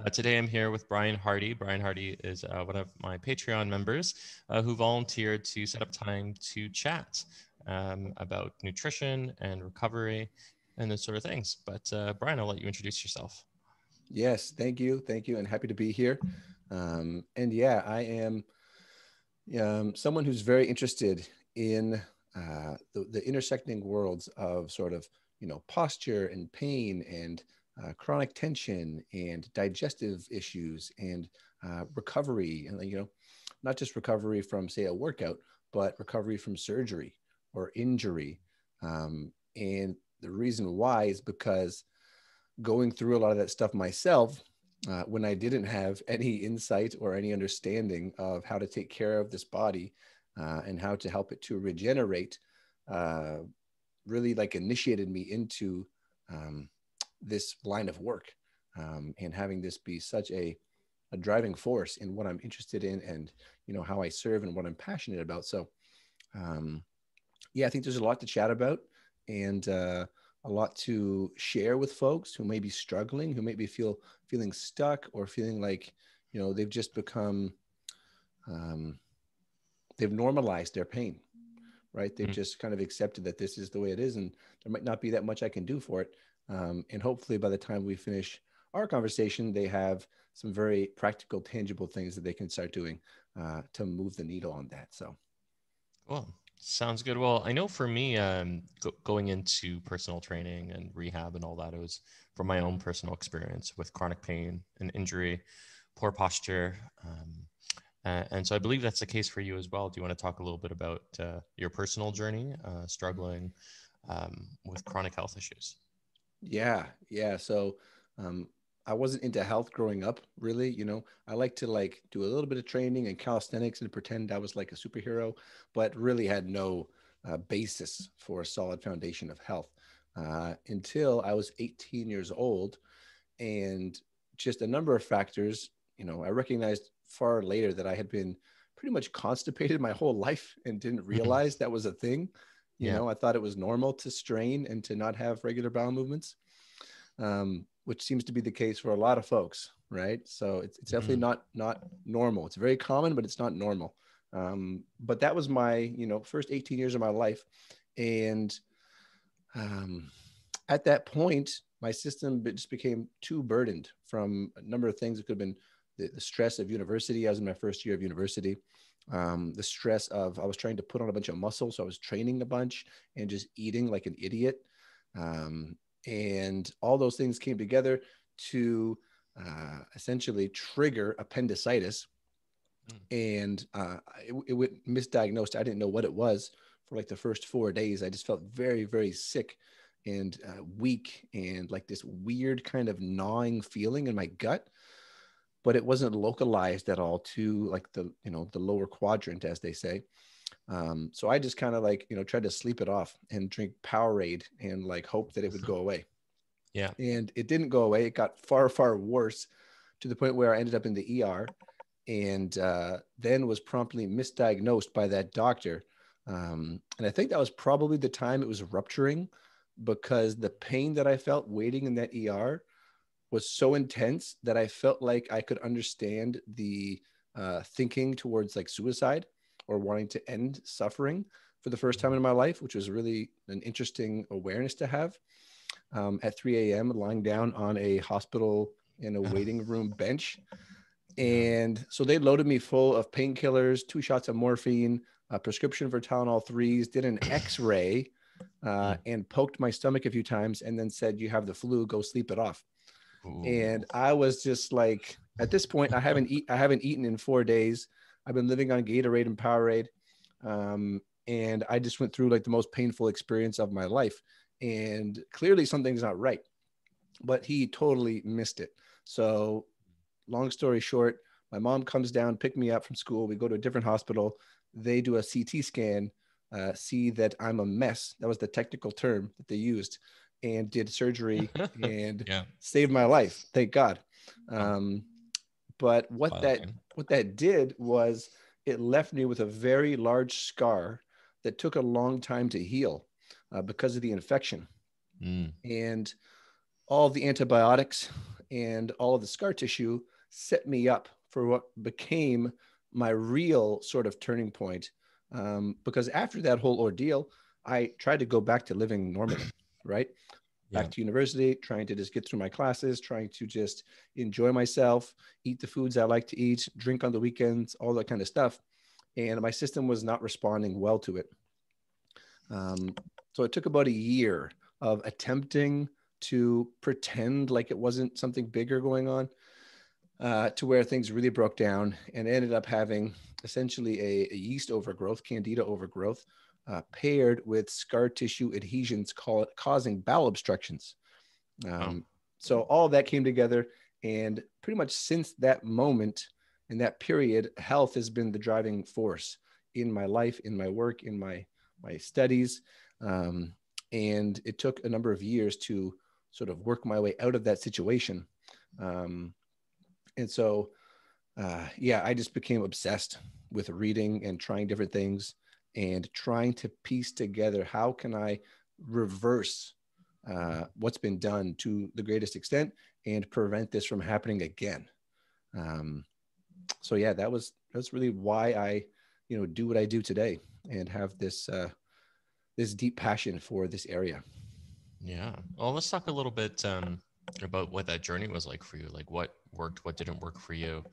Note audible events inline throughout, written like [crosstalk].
Uh, today I'm here with Bryan Hardy. Bryan Hardy is uh, one of my Patreon members uh, who volunteered to set up time to chat um, about nutrition and recovery and those sort of things. But uh, Bryan, I'll let you introduce yourself. Yes, thank you. Thank you. And happy to be here. Um, and yeah, I am um, someone who's very interested in uh, the, the intersecting worlds of sort of, you know, posture and pain and uh, chronic tension and digestive issues and uh, recovery and you know not just recovery from say a workout but recovery from surgery or injury. Um, and the reason why is because going through a lot of that stuff myself uh, when i didn't have [laughs] any insight or any understanding of how to take care of this body uh, and how to help it to regenerate uh, really like initiated me into um, this line of work um, and having this be such a, a driving force in what I'm interested in and you know how I serve and what I'm passionate about. So um, yeah, I think there's a lot to chat about and uh, a lot to share with folks who may be struggling, who may be feel feeling stuck or feeling like you know they've just become um, they've normalized their pain right they've mm-hmm. just kind of accepted that this is the way it is and there might not be that much i can do for it um, and hopefully, by the time we finish our conversation, they have some very practical, tangible things that they can start doing uh, to move the needle on that. So, well, sounds good. Well, I know for me, um, go- going into personal training and rehab and all that, it was from my own personal experience with chronic pain and injury, poor posture. Um, uh, and so I believe that's the case for you as well. Do you want to talk a little bit about uh, your personal journey, uh, struggling um, with chronic health issues? Yeah, yeah. So um, I wasn't into health growing up, really. You know, I like to like do a little bit of training and calisthenics and pretend I was like a superhero, but really had no uh, basis for a solid foundation of health uh, until I was 18 years old, and just a number of factors. You know, I recognized far later that I had been pretty much constipated [laughs] my whole life and didn't mm-hmm. realize that was a thing. You yeah. know, I thought it was normal to strain and to not have regular bowel movements, um, which seems to be the case for a lot of folks, right? So it's, it's definitely mm-hmm. not not normal. It's very common, but it's not normal. Um, but that was my, you know, first 18 years of my life, and um, at that point, my system just became too burdened from a number of things. It could have been the, the stress of university. I was in my first year of university um, the stress of I was trying to put on a bunch of muscle, so I was training a bunch and just eating like an idiot, um, and all those things came together to uh, essentially trigger appendicitis, mm. and uh, it, it went misdiagnosed. I didn't know what it was for like the first four days. I just felt very very sick and uh, weak and like this weird kind of gnawing feeling in my gut but it wasn't localized at all to like the you know the lower quadrant as they say. Um, so i just kind of like you know tried to sleep it off and drink powerade and like hope that it would [laughs] go away. Yeah. And it didn't go away. It got far far worse to the point where i ended up in the er and uh, then was promptly misdiagnosed by that doctor. Um, and i think that was probably the time it was rupturing because the pain that i felt waiting in that er was so intense that I felt like I could understand the uh, thinking towards like suicide or wanting to end suffering for the first time in my life, which was really an interesting awareness to have. Um, at 3 a.m., lying down on a hospital in a waiting room bench. And so they loaded me full of painkillers, two shots of morphine, a prescription for Tylenol 3s, did an x ray, uh, and poked my stomach a few times, and then said, You have the flu, go sleep it off. And I was just like, at this point, I haven't eat, I haven't eaten in four days. I've been living on Gatorade and Powerade, um, and I just went through like the most painful experience of my life. And clearly, something's not right. But he totally missed it. So, long story short, my mom comes down, pick me up from school. We go to a different hospital. They do a CT scan, uh, see that I'm a mess. That was the technical term that they used and did surgery [laughs] and yeah. saved my life. Thank God. Um, but what that what that did was it left me with a very large scar that took a long time to heal uh, because of the infection mm. and all the antibiotics and all of the scar tissue set me up for what became my real sort of turning point. Um, because after that whole ordeal, I tried to go back to living normally, [clears throat] right? Back yeah. to university, trying to just get through my classes, trying to just enjoy myself, eat the foods I like to eat, drink on the weekends, all that kind of stuff. And my system was not responding well to it. Um, so it took about a year of attempting to pretend like it wasn't something bigger going on uh, to where things really broke down and ended up having essentially a, a yeast overgrowth, candida overgrowth, uh, paired with scar tissue adhesions call, causing bowel obstructions. Um, oh. So all that came together. And pretty much since that moment in that period, health has been the driving force in my life, in my work, in my, my studies. Um, and it took a number of years to sort of work my way out of that situation. Um, and so, uh, yeah, I just became obsessed with reading and trying different things and trying to piece together how can I reverse uh, what's been done to the greatest extent and prevent this from happening again. Um, so yeah, that was that's really why I, you know, do what I do today and have this uh, this deep passion for this area. Yeah. Well, let's talk a little bit um, about what that journey was like for you. Like what worked, what didn't work for you.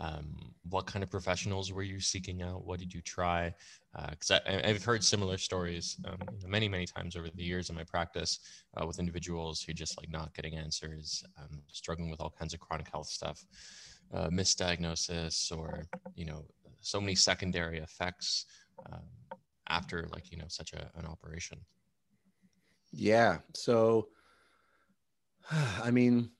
Um, what kind of professionals were you seeking out? What did you try? Because uh, I've heard similar stories um, many, many times over the years in my practice uh, with individuals who just like not getting answers, um, struggling with all kinds of chronic health stuff, uh, misdiagnosis, or you know, so many secondary effects um, after like you know such a, an operation yeah so [sighs] i mean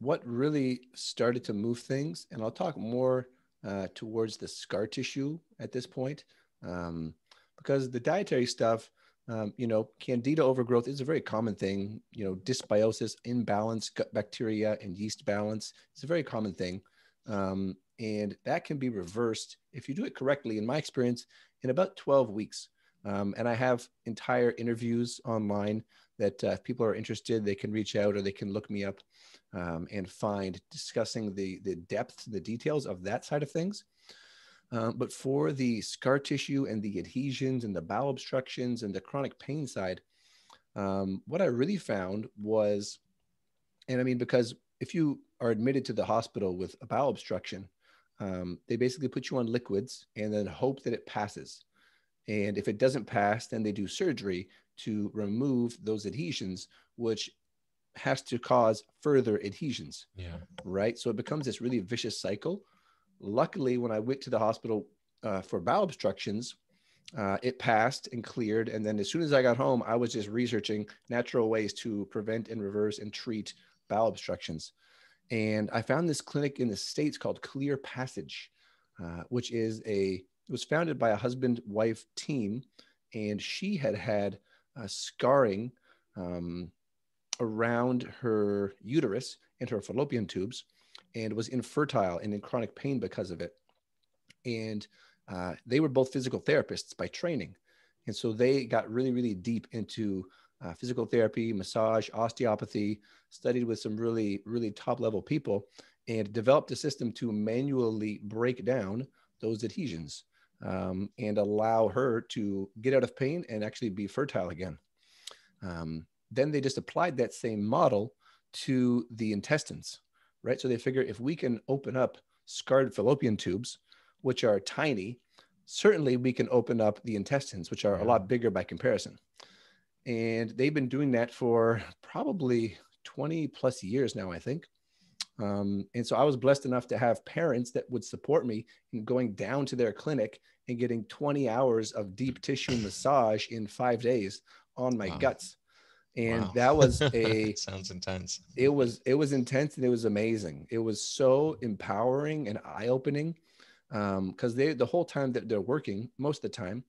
what really started to move things and i'll talk more uh, towards the scar tissue at this point um, because the dietary stuff um, you know candida overgrowth is a very common thing you know dysbiosis imbalance gut bacteria and yeast balance it's a very common thing um, and that can be reversed if you do it correctly in my experience in about 12 weeks um, and I have entire interviews online that uh, if people are interested, they can reach out or they can look me up um, and find discussing the, the depth, the details of that side of things. Um, but for the scar tissue and the adhesions and the bowel obstructions and the chronic pain side, um, what I really found was, and I mean, because if you are admitted to the hospital with a bowel obstruction, um, they basically put you on liquids and then hope that it passes. And if it doesn't pass, then they do surgery to remove those adhesions, which has to cause further adhesions. Yeah. Right. So it becomes this really vicious cycle. Luckily, when I went to the hospital uh, for bowel obstructions, uh, it passed and cleared. And then as soon as I got home, I was just researching natural ways to prevent and reverse and treat bowel obstructions. And I found this clinic in the States called Clear Passage, uh, which is a it was founded by a husband wife team, and she had had uh, scarring um, around her uterus and her fallopian tubes and was infertile and in chronic pain because of it. And uh, they were both physical therapists by training. And so they got really, really deep into uh, physical therapy, massage, osteopathy, studied with some really, really top level people, and developed a system to manually break down those adhesions um, and allow her to get out of pain and actually be fertile again. Um, then they just applied that same model to the intestines, right? So they figure if we can open up scarred fallopian tubes, which are tiny, certainly we can open up the intestines, which are a lot bigger by comparison. And they've been doing that for probably 20 plus years now, I think. Um, and so I was blessed enough to have parents that would support me in going down to their clinic and getting 20 hours of deep tissue [laughs] massage in five days on my wow. guts. And wow. that was [laughs] a sounds intense. It was it was intense and it was amazing. It was so empowering and eye opening because um, they the whole time that they're working, most of the time,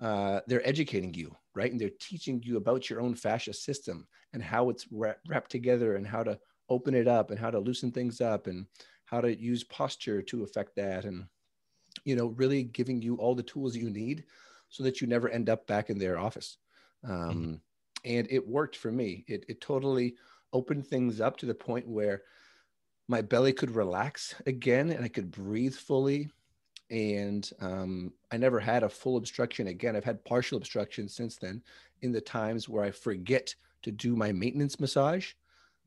uh, they're educating you, right? And they're teaching you about your own fascia system and how it's wrapped together and how to open it up and how to loosen things up and how to use posture to affect that and you know really giving you all the tools you need so that you never end up back in their office um, mm-hmm. and it worked for me it, it totally opened things up to the point where my belly could relax again and I could breathe fully. And um, I never had a full obstruction again. I've had partial obstruction since then in the times where I forget to do my maintenance massage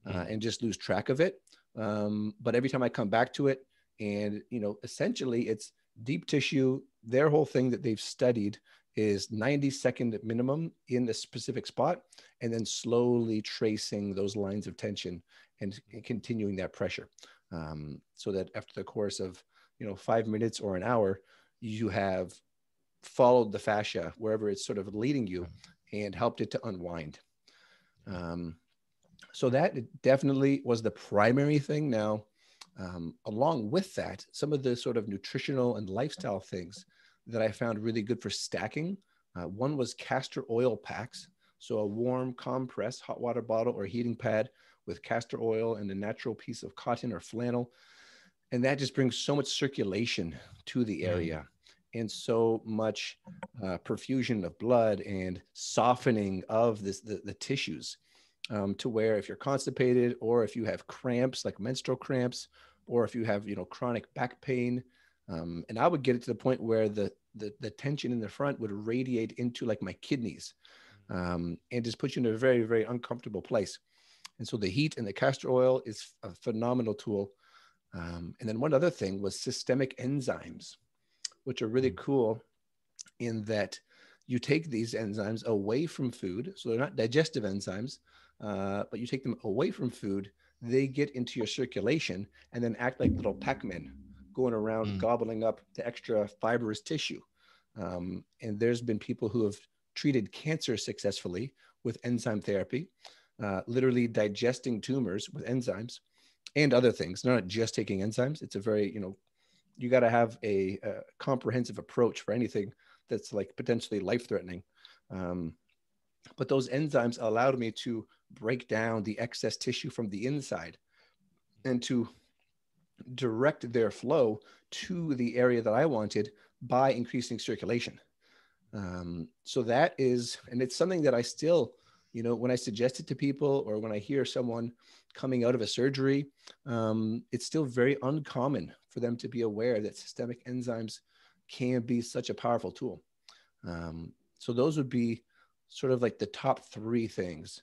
uh, and just lose track of it. Um, but every time I come back to it, and you know, essentially it's deep tissue. Their whole thing that they've studied is 90 second minimum in the specific spot, and then slowly tracing those lines of tension and continuing that pressure, um, so that after the course of you know five minutes or an hour, you have followed the fascia wherever it's sort of leading you and helped it to unwind. Um, so that definitely was the primary thing. Now, um, along with that, some of the sort of nutritional and lifestyle things that I found really good for stacking. Uh, one was castor oil packs. So a warm compress, hot water bottle or heating pad with castor oil and a natural piece of cotton or flannel. And that just brings so much circulation to the mm. area and so much uh, perfusion of blood and softening of this, the, the tissues um, to where if you're constipated or if you have cramps like menstrual cramps or if you have you know chronic back pain um, and i would get it to the point where the, the, the tension in the front would radiate into like my kidneys um, and just put you in a very very uncomfortable place. And so the heat and the castor oil is a phenomenal tool. Um, and then one other thing was systemic enzymes which are really mm. cool in that you take these enzymes away from food. So they're not digestive enzymes uh, but you take them away from food, they get into your circulation and then act like little Pac-Men going around mm. gobbling up the extra fibrous tissue. Um, and there's been people who have treated cancer successfully with enzyme therapy, uh, literally digesting tumors with enzymes and other things. Not just taking enzymes. It's a very, you know, you got to have a, a, comprehensive approach for anything that's like potentially life threatening. Um, but those enzymes allowed me to break down the excess tissue from the inside and to direct their flow to the area that I wanted by increasing circulation. Um, so that is, and it's something that I still, you know, when I suggest it to people or when I hear someone coming out of a surgery, um, it's still very uncommon for them to be aware that systemic enzymes can be such a powerful tool. Um, so those would be sort of like the top three things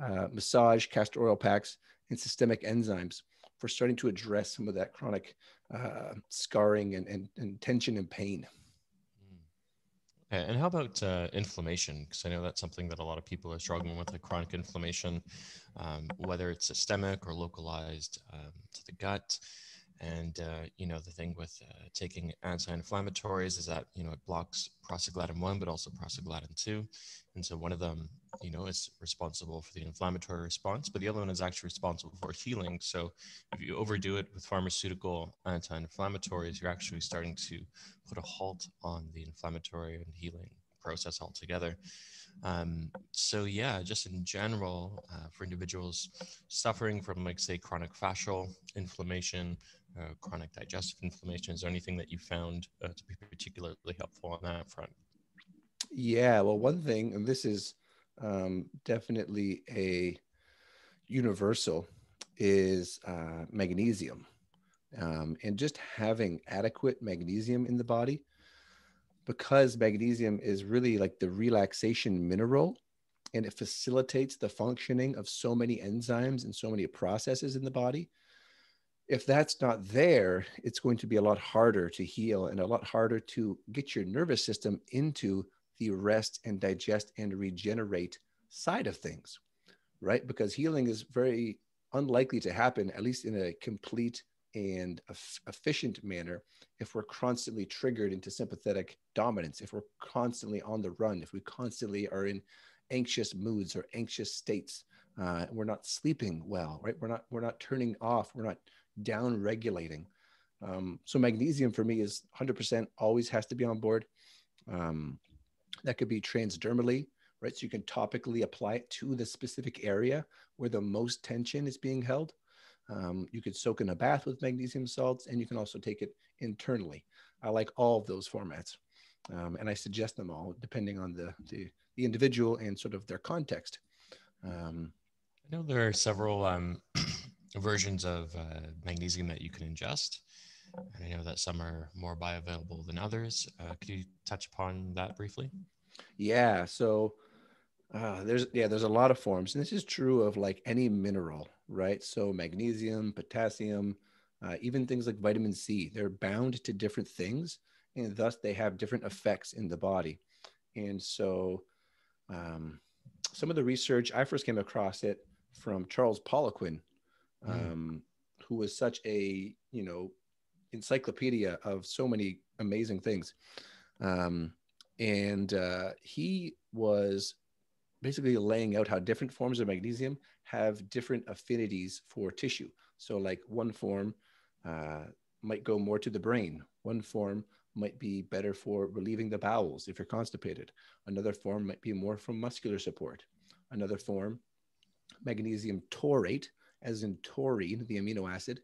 uh, massage, castor oil packs, and systemic enzymes for starting to address some of that chronic uh, scarring and, and, and, tension and pain. Mm. And how about uh, inflammation? Because I know that's something that a lot of people are struggling with, like chronic inflammation, um, whether it's systemic or localized um, to the gut. And uh, you know the thing with uh, taking anti-inflammatories is that you know it blocks prostaglandin one, but also prostaglandin two, and so one of them you know is responsible for the inflammatory response, but the other one is actually responsible for healing. So if you overdo it with pharmaceutical anti-inflammatories, you're actually starting to put a halt on the inflammatory and healing process altogether. Um, so yeah, just in general, uh, for individuals suffering from like say chronic fascial inflammation, uh, chronic digestive inflammation? Is there anything that you found uh, to be particularly helpful on that front? Yeah, well, one thing, and this is um, definitely a universal, is uh, magnesium. Um, and just having adequate magnesium in the body, because magnesium is really like the relaxation mineral and it facilitates the functioning of so many enzymes and so many processes in the body if that's not there, it's going to be a lot harder to heal and a lot harder to get your nervous system into the rest and digest and regenerate side of things, right? Because healing is very unlikely to happen, at least in a complete and efficient manner, if we're constantly triggered into sympathetic dominance, if we're constantly on the run, if we constantly are in anxious moods or anxious states, uh, we're not sleeping well, right? We're not we're not turning off, we're not down regulating. Um, so magnesium for me is 100% always has to be on board. Um, that could be transdermally, right? So you can topically apply it to the specific area where the most tension is being held. Um, you could soak in a bath with magnesium salts, and you can also take it internally. I like all of those formats, um, and I suggest them all depending on the, the, the individual and sort of their context. Um, I know there are several um, [clears throat] versions of uh, magnesium that you can ingest. And I know that some are more bioavailable than others. Uh, could you touch upon that briefly? Yeah. So uh, there's yeah, there's a lot of forms, and this is true of like any mineral, right? So magnesium, potassium, uh, even things like vitamin C, they're bound to different things, and thus they have different effects in the body. And so, um, some of the research I first came across it from Charles Poliquin. Um, mm. who was such a you know encyclopedia of so many amazing things. Um, and uh, he was basically laying out how different forms of magnesium have different affinities for tissue. So, like one form uh, might go more to the brain, one form might be better for relieving the bowels if you're constipated, another form might be more for muscular support, another form, magnesium taurate, as in taurine, the amino acid,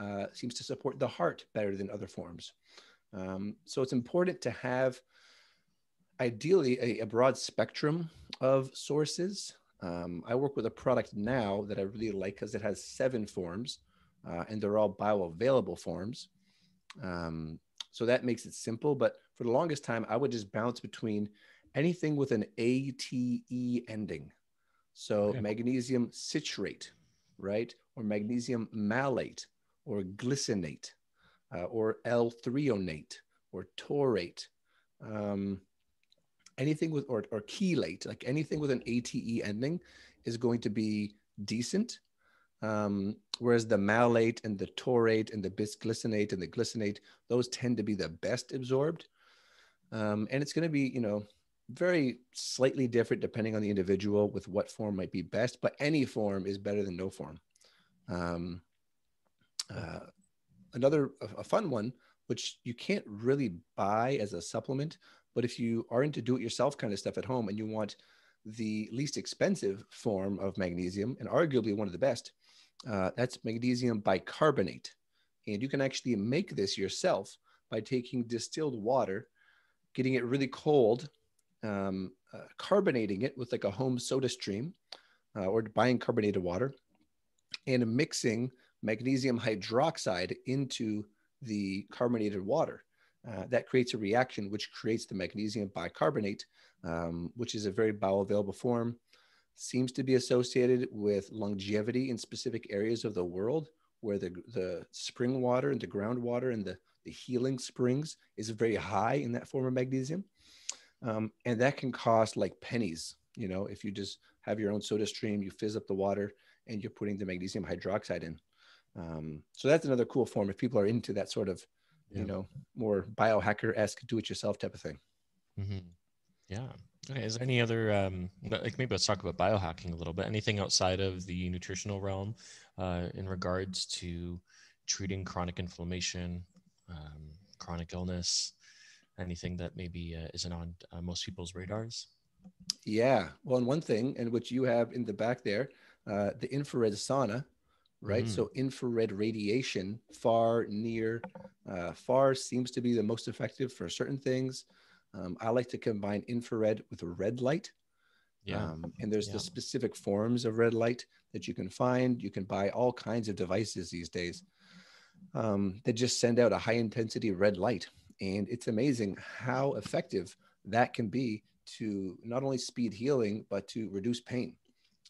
uh, seems to support the heart better than other forms. Um, so it's important to have ideally a, a broad spectrum of sources. Um, I work with a product now that I really like because it has seven forms uh, and they're all bioavailable forms. Um, so that makes it simple. But for the longest time, I would just bounce between anything with an ATE ending. So okay. magnesium citrate, right? Or magnesium malate or glycinate uh, or L-threonate or taurate. Um, anything with, or, or chelate, like anything with an ATE ending is going to be decent. Um, whereas the malate and the taurate and the bisglycinate and the glycinate, those tend to be the best absorbed. Um, and it's going to be, you know, very slightly different depending on the individual with what form might be best, but any form is better than no form. Um, uh, another a fun one, which you can't really buy as a supplement, but if you are into do-it-yourself kind of stuff at home and you want the least expensive form of magnesium and arguably one of the best, uh, that's magnesium bicarbonate. And you can actually make this yourself by taking distilled water, getting it really cold, um, uh, carbonating it with like a home soda stream uh, or buying carbonated water, and mixing magnesium hydroxide into the carbonated water. Uh, that creates a reaction which creates the magnesium bicarbonate, um, which is a very bioavailable form. Seems to be associated with longevity in specific areas of the world where the, the spring water and the groundwater and the, the healing springs is very high in that form of magnesium. Um, and that can cost like pennies. You know, if you just have your own soda stream, you fizz up the water and you're putting the magnesium hydroxide in. Um, so that's another cool form if people are into that sort of, yeah. you know, more biohacker esque do it yourself type of thing. Mm-hmm. Yeah. Okay. Is there any other, um, like maybe let's talk about biohacking a little bit. Anything outside of the nutritional realm uh, in regards to treating chronic inflammation, um, chronic illness, anything that maybe uh, isn't on uh, most people's radars? Yeah. Well, and one thing, and which you have in the back there, uh, the infrared sauna right? Mm. So infrared radiation, far, near, uh, far seems to be the most effective for certain things. Um, I like to combine infrared with red light. Yeah. Um, and there's yeah. the specific forms of red light that you can find. You can buy all kinds of devices these days um, that just send out a high intensity red light. And it's amazing how effective that can be to not only speed healing, but to reduce pain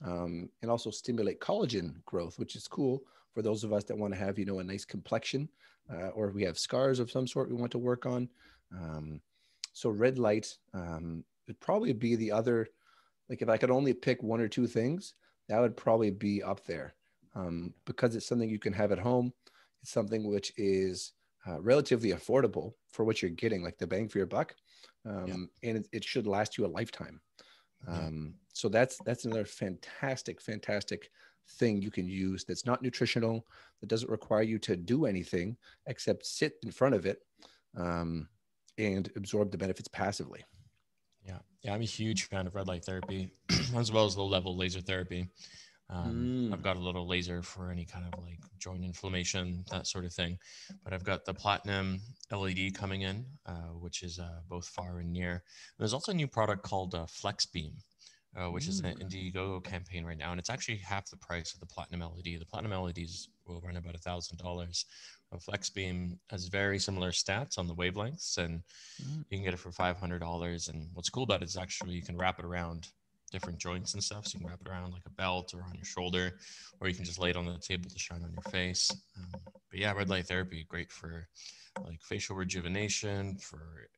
um, and also stimulate collagen growth, which is cool for those of us that want to have, you know, a nice complexion uh, or we have scars of some sort we want to work on. Um, so red light um, would probably be the other, like if I could only pick one or two things, that would probably be up there um, because it's something you can have at home. It's something which is uh, relatively affordable for what you're getting, like the bang for your buck. Um, yeah. And it, it, should last you a lifetime. Um, so that's that's another fantastic, fantastic thing you can use that's not nutritional, that doesn't require you to do anything except sit in front of it um, and absorb the benefits passively. Yeah, yeah, I'm a huge fan of red light therapy [clears throat] as well as low level laser therapy. Um, mm. I've got a little laser for any kind of like joint inflammation, that sort of thing. But I've got the platinum LED coming in, uh, which is uh, both far and near. And there's also a new product called uh, FlexBeam, uh, which mm. is an mm. Indiegogo campaign right now, and it's actually half the price of the Platinum LED. The Platinum LEDs will run about a thousand dollars. FlexBeam has very similar stats on the wavelengths, and mm. you can get it for five hundred dollars. And what's cool about it is actually you can wrap it around different joints and stuff. So you can wrap it around like a belt or on your shoulder, or you can just lay it on the table to shine on your face. Um, but yeah, red light therapy great for like facial rejuvenation, for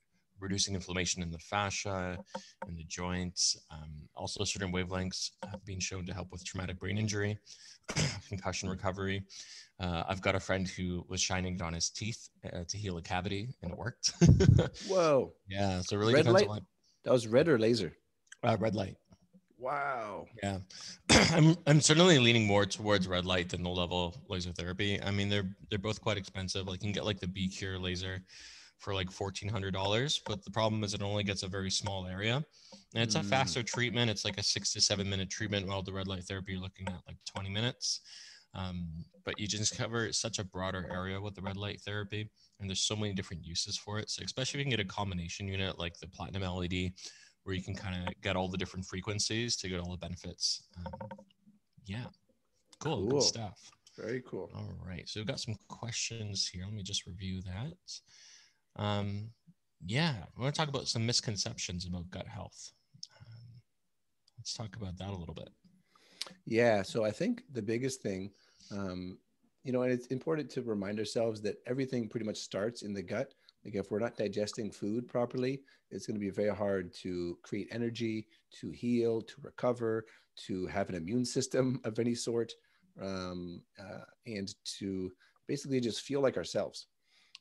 reducing inflammation in the fascia and the joints. Um, also, certain wavelengths have been shown to help with traumatic brain injury, [clears throat] concussion recovery. Uh, I've got a friend who was shining it on his teeth uh, to heal a cavity, and it worked. [laughs] Whoa! Yeah, so really red light. That was red or laser? Uh, red light. Wow. Yeah, [clears throat] I'm I'm certainly leaning more towards red light than low level laser therapy. I mean, they're they're both quite expensive. Like you can get like the B Cure laser for like fourteen hundred dollars, but the problem is it only gets a very small area, and it's mm. a faster treatment. It's like a six to seven minute treatment, while the red light therapy you're looking at like twenty minutes. Um, but you just cover such a broader area with the red light therapy, and there's so many different uses for it. So especially if you can get a combination unit like the platinum LED, where you can kind of get all the different frequencies to get all the benefits. Um, yeah, cool, cool, good stuff. Very cool. All right, so we've got some questions here. Let me just review that. Um, yeah, I want to talk about some misconceptions about gut health. Um, let's talk about that a little bit. Yeah, so I think the biggest thing um, you know, and it's important to remind ourselves that everything pretty much starts in the gut. Like if we're not digesting food properly, it's going to be very hard to create energy, to heal, to recover, to have an immune system [laughs] of any sort, um, uh, and to basically just feel like ourselves.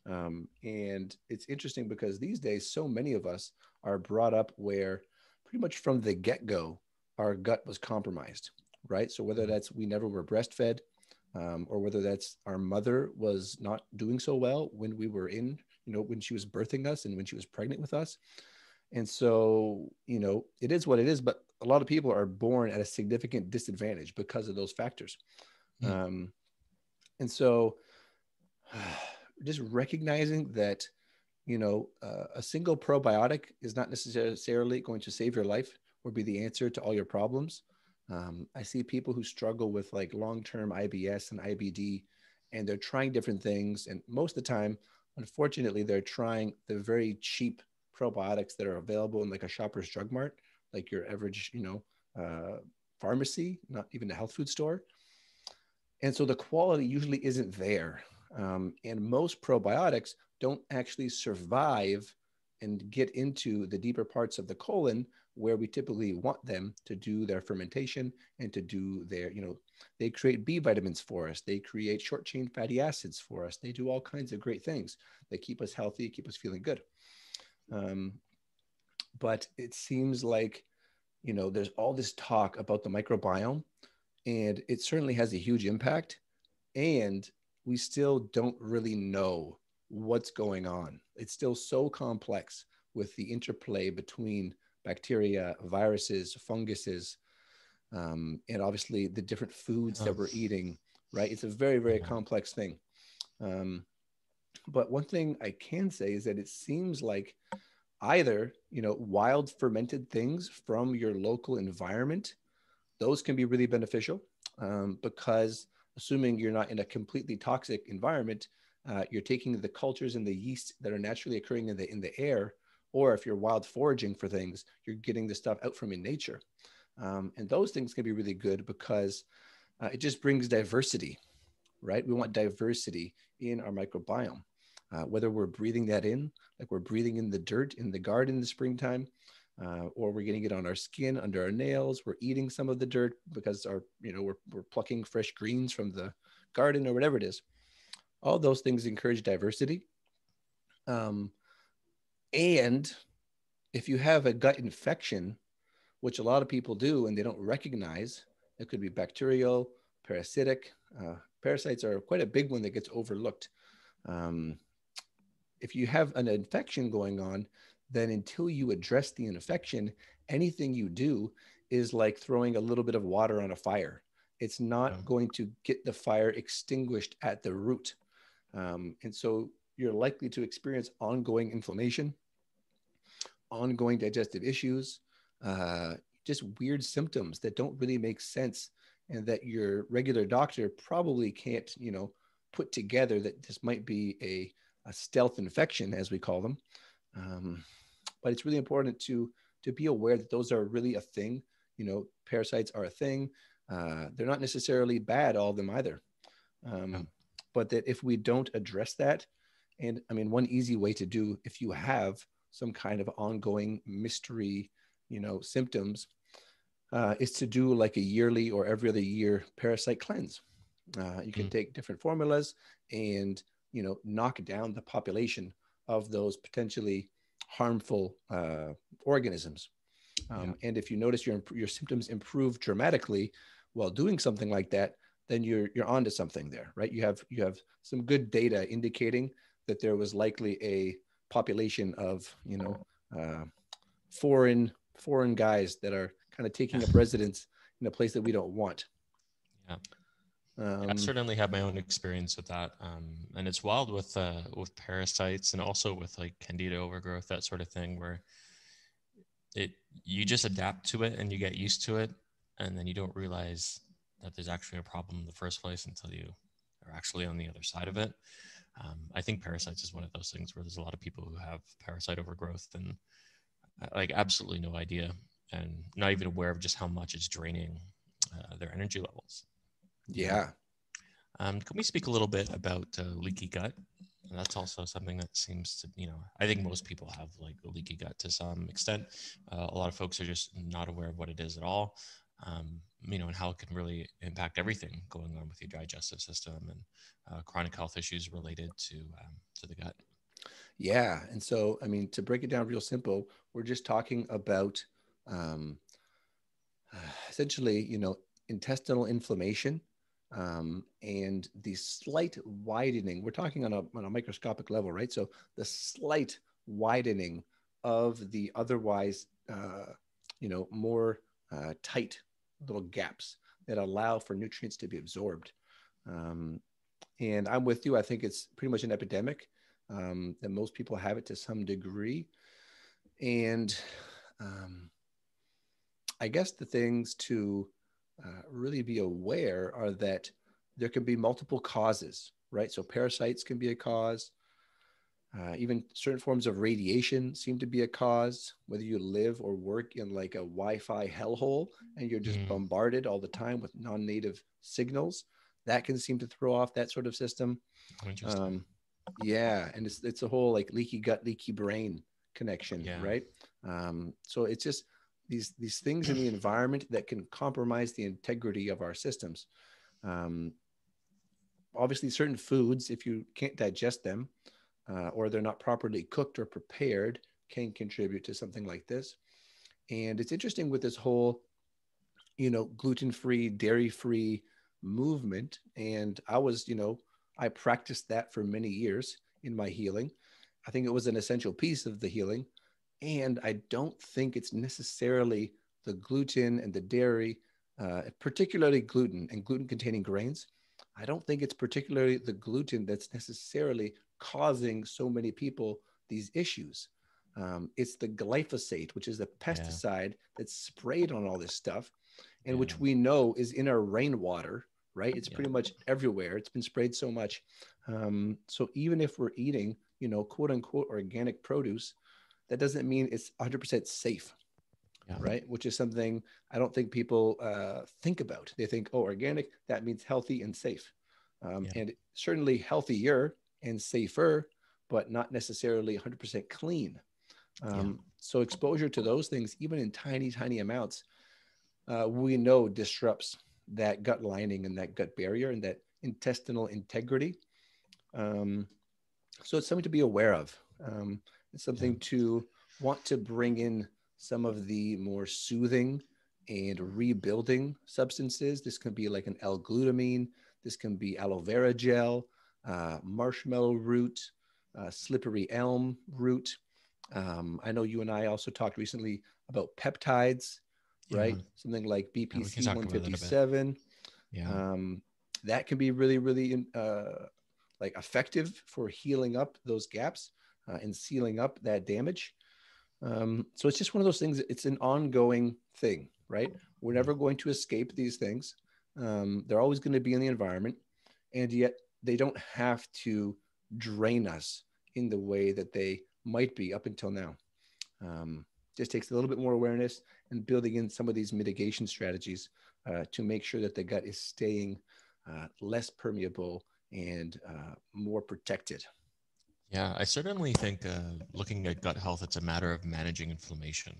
Um, and it's interesting because these days, so many of us are brought up where pretty much from the get go, our gut was compromised, right? So whether mm-hmm. that's we never were breastfed, um, or whether that's our mother was not doing so well when we were in, you know, when she was birthing us and when she was pregnant with us. And so, you know, it is what it is, but a lot of people are born at a significant disadvantage because of those factors. Mm. Um, and so, [sighs] just recognizing that, you know, uh, a single probiotic is not necessarily going to save your life or be the answer to all your problems. Um, I see people who struggle with like long term IBS and IBD, and they're trying different things. And most of the time, unfortunately, they're trying the very cheap probiotics that are available in like a Shoppers Drug Mart, like your average, you know, uh, pharmacy, not even a health food store. And so the quality usually isn't there. Um, and most probiotics don't actually survive and get into the deeper parts of the colon where we typically want them to do their fermentation and to do their, you know, they create B vitamins for us. They create short chain fatty acids for us. They do all kinds of great things that keep us healthy, keep us feeling good. Um, but it seems like, you know, there's all this talk about the microbiome, and it certainly has a huge impact. And we still don't really know what's going on. It's still so complex with the interplay between bacteria, viruses, funguses, um, and obviously the different foods that we're eating, right? It's a very, very complex thing. Um, but one thing I can say is that it seems like either, you know, wild fermented things from your local environment, those can be really beneficial um, because assuming you're not in a completely toxic environment, uh, you're taking the cultures and the yeast that are naturally occurring in the in the air or if you're wild foraging for things, you're getting the stuff out from in nature. Um, and those things can be really good because uh, it just brings diversity, right? We want diversity in our microbiome. Uh, whether we're breathing that in, like we're breathing in the dirt in the garden in the springtime, uh, or we're getting it on our skin, under our nails, we're eating some of the dirt because our, you know, we're, we're plucking fresh greens from the garden or whatever it is. All those things encourage diversity. Um, and if you have a gut infection, which a lot of people do and they don't recognize, it could be bacterial, parasitic. Uh, parasites are quite a big one that gets overlooked. Um, if you have an infection going on, then until you address the infection, anything you do is like throwing a little bit of water on a fire. It's not yeah. going to get the fire extinguished at the root. Um, and so you're likely to experience ongoing inflammation ongoing digestive issues, uh, just weird symptoms that don't really make sense and that your regular doctor probably can't, you know, put together that this might be a, a stealth infection, as we call them. Um, but it's really important to to be aware that those are really a thing. You know, parasites are a thing. Uh, they're not necessarily bad, all of them either. Um. But that if we don't address that, and I mean, one easy way to do if you have some kind of ongoing mystery, you know, symptoms, uh, is to do like a yearly or every other year parasite cleanse. Uh, you can mm. take different formulas and you know knock down the population of those potentially harmful uh, organisms. Um, yeah. And if you notice your your symptoms improve dramatically while doing something like that, then you're you're onto something there, right? You have you have some good data indicating that there was likely a population of you know uh, foreign foreign guys that are kind of taking up [laughs] residence in a place that we don't want. Yeah. Um, I certainly have my own experience with that, um, and it's wild with uh, with parasites and also with like candida overgrowth, that sort of thing, where it you just adapt to it and you get used to it, and then you don't realize that there's actually a problem in the first place until you are actually on the other side of it. Um, I think parasites is one of those things where there's a lot of people who have parasite overgrowth and like absolutely no idea and not even aware of just how much it's draining uh, their energy levels. Yeah. Um, can we speak a little bit about uh, leaky gut? And that's also something that seems to, you know, I think most people have like a leaky gut to some extent. Uh, a lot of folks are just not aware of what it is at all um, you know, and how it can really impact everything going on with your digestive system and uh, chronic health issues related to um, to the gut. Yeah, and so I mean, to break it down real simple, we're just talking about um, [sighs] essentially, you know, intestinal inflammation um, and the slight widening. We're talking on a, on a microscopic level, right? So the slight widening of the otherwise, uh, you know, more uh, tight little gaps that allow for nutrients to be absorbed. Um, and I'm with you. I think it's pretty much an epidemic um, that most people have it to some degree. And um, I guess the things to uh, really be aware are that there can be multiple causes, right? So parasites can be a cause. Uh, even certain forms of radiation seem to be a cause, whether you live or work in like a Wi Fi hellhole and you're just mm. bombarded all the time with non native signals. That can seem to throw off that sort of system. Um, yeah. And it's, it's a whole like leaky gut, leaky brain connection, yeah. right? Um, so it's just these, these things in the environment that can compromise the integrity of our systems. Um, obviously, certain foods, if you can't digest them, uh, or they're not properly cooked or prepared can contribute to something like this. And it's interesting with this whole, you know, gluten free, dairy free movement. And I was, you know, I practiced that for many years in my healing. I think it was an essential piece of the healing. And I don't think it's necessarily the gluten and the dairy, uh, particularly gluten and gluten containing grains. I don't think it's particularly the gluten that's necessarily causing so many people these issues. Um, it's the glyphosate, which is the pesticide yeah. that's sprayed on all this stuff, and yeah. which we know is in our rainwater, right? It's yeah. pretty much everywhere. It's been sprayed so much. Um, so even if we're eating, you know, quote unquote organic produce, that doesn't mean it's 100% safe. Right. Which is something I don't think people uh, think about. They think, oh, organic, that means healthy and safe. Um, and certainly healthier and safer, but not necessarily 100% clean. Um, yeah. So exposure to those things, even in tiny, tiny amounts, uh, we know disrupts that gut lining and that gut barrier and that intestinal integrity. Um, so it's something to be aware of. Um, it's something to want to bring in some of the more soothing and rebuilding substances. This can be like an L-glutamine. This can be aloe vera gel uh, marshmallow root, uh, slippery elm root. Um, I know you and I also talked recently about peptides, right? Something like BPC yeah, 157. Yeah. Um, that can be really, really uh, like effective for healing up those gaps uh, and sealing up that damage. Um, so it's just one of those things. It's an ongoing thing, right? We're never going to escape these things. Um, they're always going to be in the environment, and yet they don't have to drain us in the way that they might be up until now. Um, just takes a little bit more awareness and building in some of these mitigation strategies uh, to make sure that the gut is staying uh, less permeable and uh, more protected. Yeah, I certainly think uh, looking at gut health, it's a matter of managing inflammation.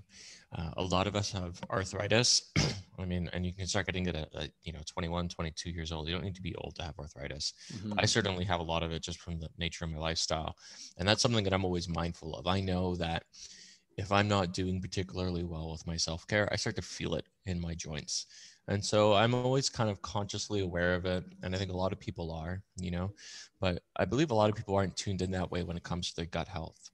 Uh, a lot of us have arthritis. [clears throat] I mean, and you can start getting it at, at, you know 21, 22 years old. You don't need to be old to have arthritis. Mm-hmm. I certainly have a lot of it just from the nature of my lifestyle, and that's something that I'm always mindful of. I know that if I'm not doing particularly well with my self care, I start to feel it in my joints. And so I'm always kind of consciously aware of it. And I think a lot of people are, you know, but I believe a lot of people aren't tuned in that way when it comes to their gut health.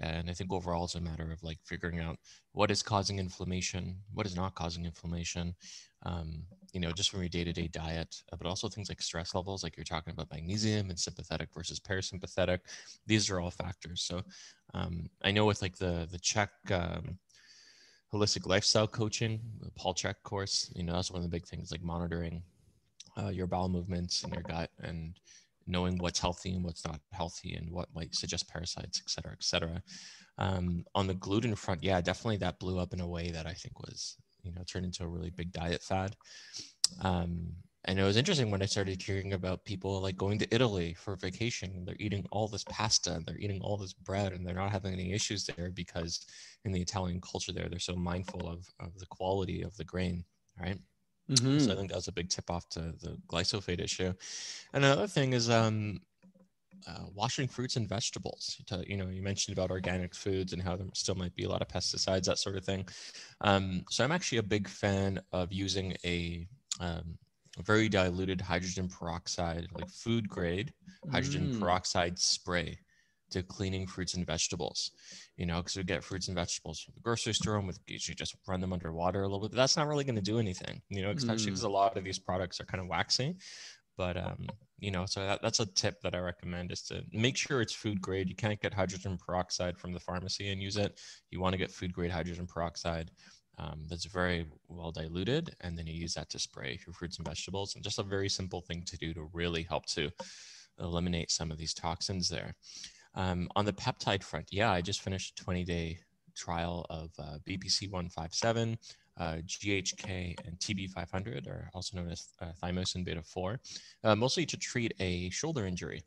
And I think overall it's a matter of like figuring out what is causing inflammation, what is not causing inflammation, um, you know, just from your day to day diet, but also things like stress levels, like you're talking about magnesium and sympathetic versus parasympathetic. These are all factors. So um, I know with like the the CHEK um, holistic lifestyle coaching, the Paul Chek course, you know, that's one of the big things, like monitoring uh, your bowel movements and your gut and knowing what's healthy and what's not healthy and what might suggest parasites, et cetera, et cetera. Um, on the gluten front, yeah, definitely that blew up in a way that I think was, you know, turned into a really big diet fad. Um, and it was interesting when I started hearing about people like going to Italy for vacation. They're eating all this pasta, and they're eating all this bread, and they're not having any issues there because in the Italian culture there, they're so mindful of, of the quality of the grain, right? Mm-hmm. So I think that was a big tip off to the glyphosate issue. And another thing is um, uh, washing fruits and vegetables. To, you know, you mentioned about organic foods and how there still might be a lot of pesticides, that sort of thing. Um, so I'm actually a big fan of using a um, very diluted hydrogen peroxide, like food grade hydrogen mm. peroxide spray to cleaning fruits and vegetables. You know, because we get fruits and vegetables from the grocery store and with you just run them under water a little bit. That's not really going to do anything, you know, especially because mm. a lot of these products are kind of waxy. But um, you know, so that, that's a tip that I recommend is to make sure it's food grade. You can't get hydrogen peroxide from the pharmacy and use it. You want to get food grade hydrogen peroxide um, that's very well diluted. And then you use that to spray your fruits and vegetables. And just a very simple thing to do to really help to eliminate some of these toxins there. Um, on the peptide front, yeah, I just finished a 20 day trial of uh, BPC 157, uh, GHK, and TB500, or also known as uh, thymosin beta 4, uh, mostly to treat a shoulder injury.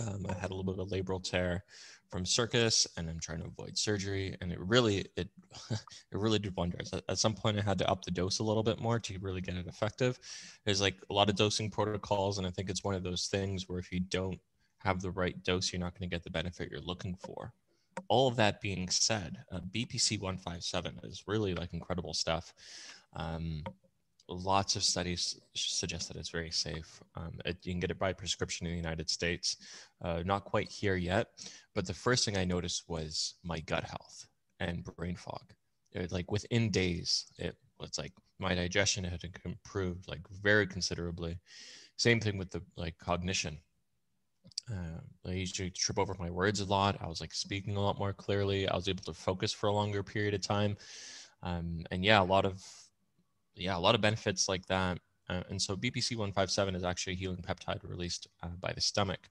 Um, I had a little bit of labral tear from circus and I'm trying to avoid surgery. And it really, it, [laughs] it really did wonders. At, at, some point I had to up the dose a little bit more to really get it effective. There's like a lot of dosing protocols. And I think it's one of those things where if you don't have the right dose, you're not going to get the benefit you're looking for. All of that being said, uh, BPC 157 is really like incredible stuff. Um, lots of studies suggest that it's very safe. Um, it, you can get it by prescription in the United States. Uh, not quite here yet, but the first thing I noticed was my gut health and brain fog. It, like within days, it was like my digestion had improved like very considerably. Same thing with the like cognition. Uh, I used to trip over my words a lot. I was like speaking a lot more clearly. I was able to focus for a longer period of time. Um, and yeah, a lot of yeah, a lot of benefits like that. Uh, and so BPC 157 is actually a healing peptide released uh, by the stomach.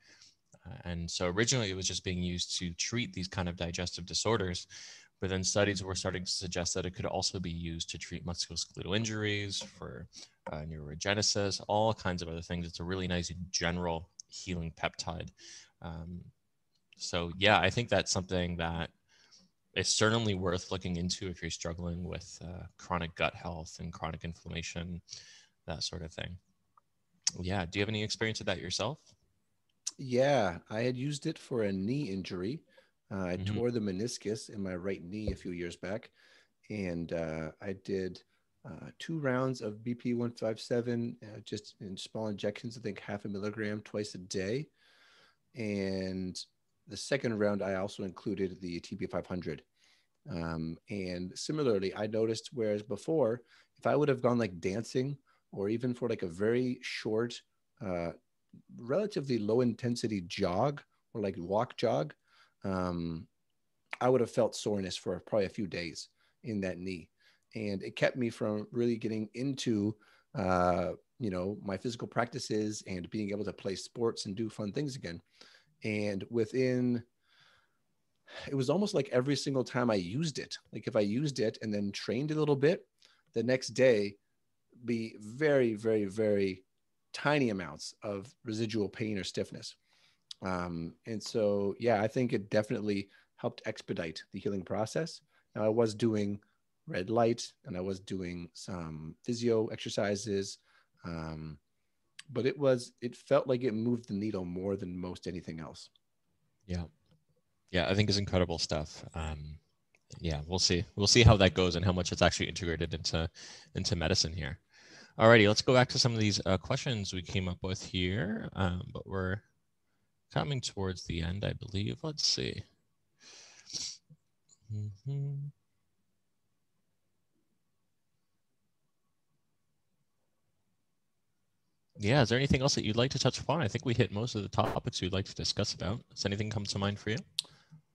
Uh, and so originally it was just being used to treat these kind of digestive disorders. But then studies were starting to suggest that it could also be used to treat musculoskeletal injuries, for uh, neurogenesis, all kinds of other things. It's a really nice general healing peptide. Um, so, yeah, I think that's something that it's certainly worth looking into if you're struggling with uh, chronic gut health and chronic inflammation, that sort of thing. Yeah. Do you have any experience with that yourself? Yeah, I had used it for a knee injury. Uh, I mm-hmm. tore the meniscus in my right knee a few years back, and uh, I did uh, two rounds of BP 157, uh, just in small injections, I think half a milligram twice a day. And the second round, I also included the TB500. Um, and similarly, I noticed whereas before, if I would have gone like dancing or even for like a very short, uh, relatively low intensity jog or like walk jog, um, I would have felt soreness for probably a few days in that knee, and it kept me from really getting into uh, you know my physical practices and being able to play sports and do fun things again. And within it was almost like every single time I used it, like if I used it and then trained a little bit, the next day be very, very, very tiny amounts of residual pain or stiffness. Um, and so, yeah, I think it definitely helped expedite the healing process. Now, I was doing red light and I was doing some physio exercises. Um, but it was, it felt like it moved the needle more than most anything else. Yeah. Yeah. I think it's incredible stuff. Um, yeah, we'll see. We'll see how that goes and how much it's actually integrated into, into medicine here. Alrighty, let's go back to some of these uh, questions we came up with here, um, but we're coming towards the end, I believe. Let's see. Mm-hmm. Yeah, is there anything else that you'd like to touch upon? I think we hit most of the topics you'd like to discuss about. Does anything come to mind for you?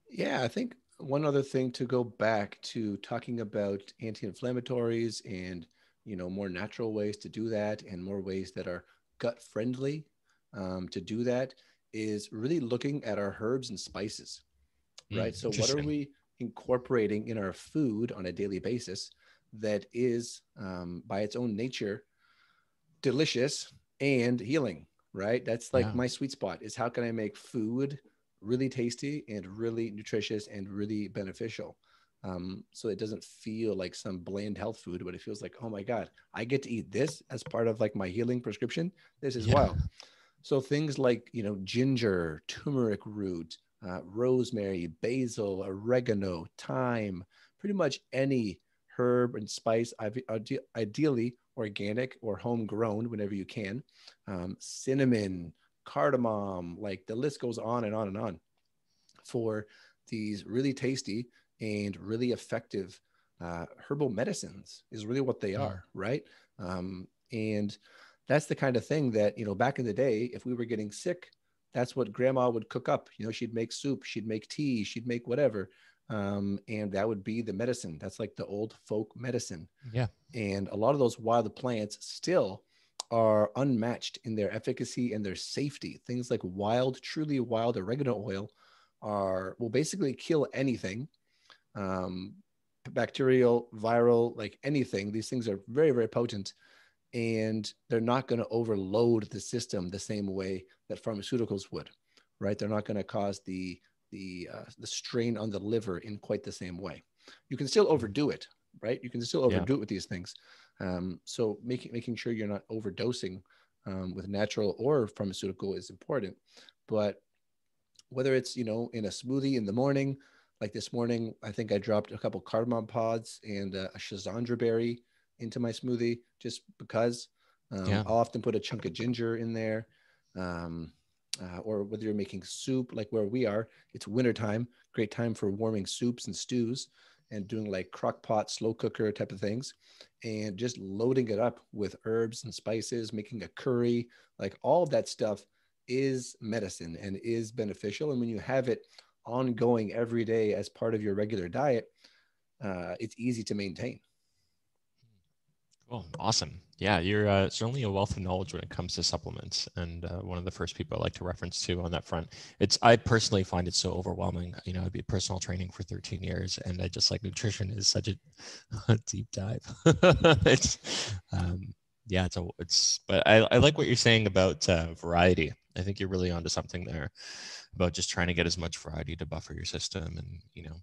Yeah, I think one other thing to go back to talking about anti-inflammatories and you know more natural ways to do that and more ways that are gut friendly um, to do that is really looking at our herbs and spices mm, right so what are we incorporating in our food on a daily basis that is um, by its own nature delicious and healing right that's like yeah. my sweet spot is how can i make food really tasty and really nutritious and really beneficial um, so it doesn't feel like some bland health food, but it feels like, oh my God, I get to eat this as part of like my healing prescription. This is yeah. wild. So things like, you know, ginger, turmeric root, uh, rosemary, basil, oregano, thyme, pretty much any herb and spice, ideally organic or homegrown whenever you can, um, cinnamon, cardamom, like the list goes on and on and on for these really tasty and really effective uh, herbal medicines is really what they are, right? Um, and that's the kind of thing that you know back in the day, if we were getting sick, that's what grandma would cook up. You know, she'd make soup, she'd make tea, she'd make whatever, um, and that would be the medicine. That's like the old folk medicine. Yeah. And a lot of those wild plants still are unmatched in their efficacy and their safety. Things like wild, truly wild oregano oil are will basically kill anything um, bacterial, viral, like anything. These things are very, very potent and they're not going to overload the system the same way that pharmaceuticals would, right? They're not going to cause the the uh, the strain on the liver in quite the same way. You can still overdo it, right? You can still overdo yeah. it with these things. Um, so making making sure you're not overdosing um, with natural or pharmaceutical is important. But whether it's you know in a smoothie in the morning like this morning, I think I dropped a couple cardamom pods and a, a schizandra berry into my smoothie just because. Um, yeah. I'll often put a chunk of ginger in there. Um, uh, or whether you're making soup, like where we are, it's wintertime, great time for warming soups and stews and doing like crock pot, slow cooker type of things, and just loading it up with herbs and spices, making a curry, like all of that stuff is medicine and is beneficial. And when you have it ongoing every day as part of your regular diet, uh, it's easy to maintain. Oh, awesome. Yeah, you're uh, certainly a wealth of knowledge when it comes to supplements, and uh, one of the first people I like to reference to on that front. It's I personally find it so overwhelming. You know, I've been personal training for 13 years, and I just like nutrition is such a, [laughs] a deep dive. [laughs] it's, um, yeah, it's a, it's, but I, I like what you're saying about uh, variety. I think you're really onto something there about just trying to get as much variety to buffer your system and you know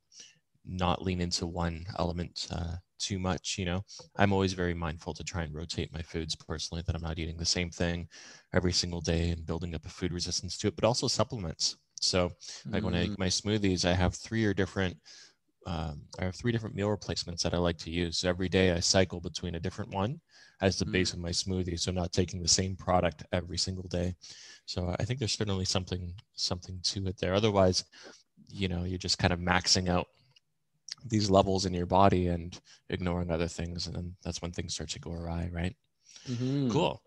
not lean into one element uh, too much you know i'm always very mindful to try and rotate my foods personally that i'm not eating the same thing every single day and building up a food resistance to it but also supplements so like mm. when i make mm. my smoothies i have three or different um, I have three different meal replacements that I like to use. So every day I cycle between a different one as the mm. base of my smoothie. So not taking the same product every single day. So I think there's certainly something something to it there. Otherwise, you know, you're just kind of maxing out these levels in your body and ignoring other things, and then that's when things start to go awry, right? Mm-hmm. Cool.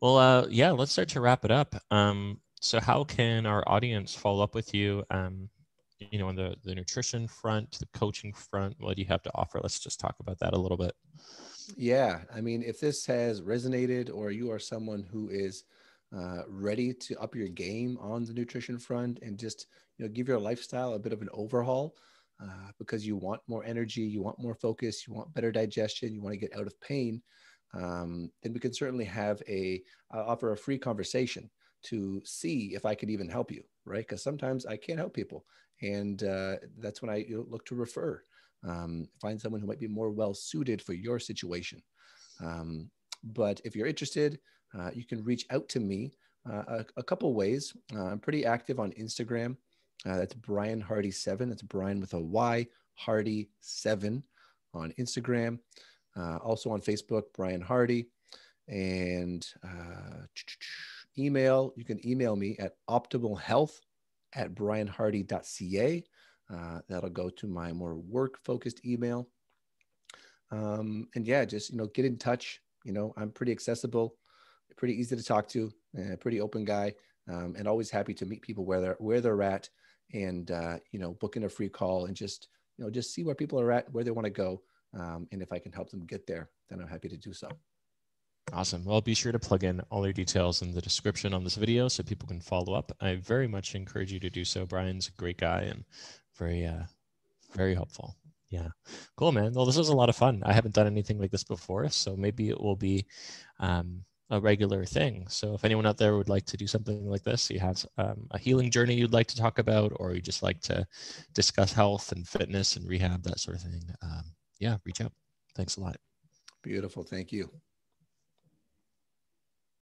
Well, uh, yeah, let's start to wrap it up. Um, so, how can our audience follow up with you um, you know, on the, the nutrition front, the coaching front, what do you have to offer? Let's just talk about that a little bit. Yeah. I mean, if this has resonated or you are someone who is uh, ready to up your game on the nutrition front and just, you know, give your lifestyle a bit of an overhaul uh, because you want more energy, you want more focus, you want better digestion, you want to get out of pain, um, then we can certainly have a uh, offer a free conversation to see if I could even help you, right? Because sometimes I can't help people, and uh, that's when I you know, look to refer, um, find someone who might be more well suited for your situation. Um, but if you're interested, uh, you can reach out to me a, a, couple ways. I'm pretty active on Instagram. Uh, that's Bryan Hardy seven. That's Bryan with a Y Hardy seven on Instagram. Uh, also on Facebook, Bryan Hardy, and email. You can email me at optimalhealth at bryanhardy.ca. Uh, that'll go to my more work focused email. Um, and yeah, just, you know, get in touch. You know, I'm pretty accessible, pretty easy to talk to, pretty open guy, um, and always happy to meet people where they're, where they're at and, uh, you know, book in a free call and just, you know, just see where people are at, where they want to go. Um, and if I can help them get there, then I'm happy to do so. Awesome. Well, be sure to plug in all your details in the description on this video so people can follow up. I very much encourage you to do so. Bryan's a great guy and very, uh, very helpful. Yeah. Cool, man. Well, this was a lot of fun. I haven't done anything like this before, so maybe it will be um, a regular thing. So if anyone out there would like to do something like this, you have um, a healing journey you'd like to talk about, or you just like to discuss health and fitness and rehab, that sort of thing, um, yeah, reach out. Thanks a lot. Beautiful. Thank you.